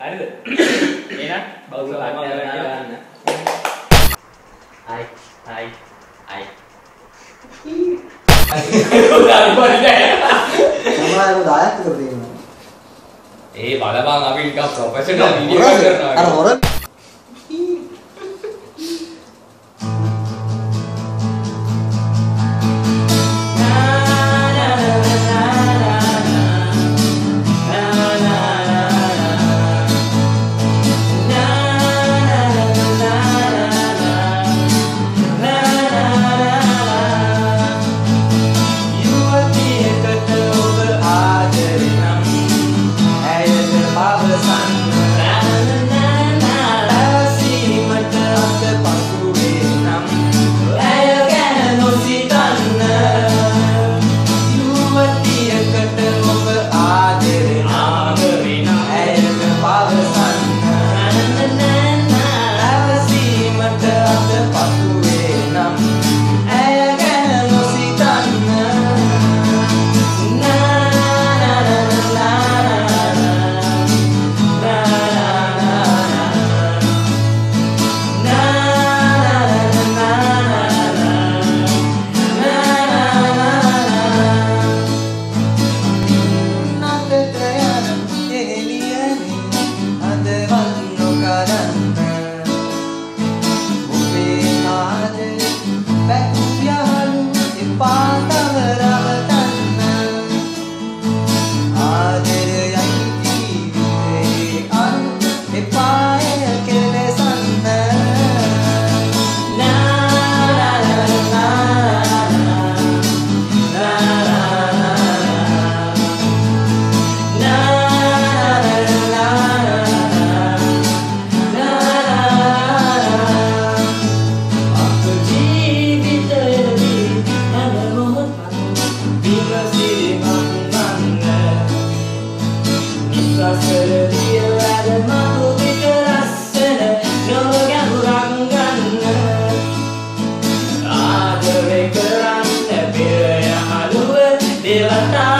හරිද? එහෙනම් බෞද්ධ ආත්මය ගන්න. හයි හයි හයි. ඒ බලපන් අපි නිකන් ප්‍රොෆෙෂනල් වීඩියෝ එකක් කරනවා. අර හොර the sun. back. මඟු විතරස්සන නොගැහුරක් ගන්න ආදරේ කරන්න පෙරය හලුව දෙවතා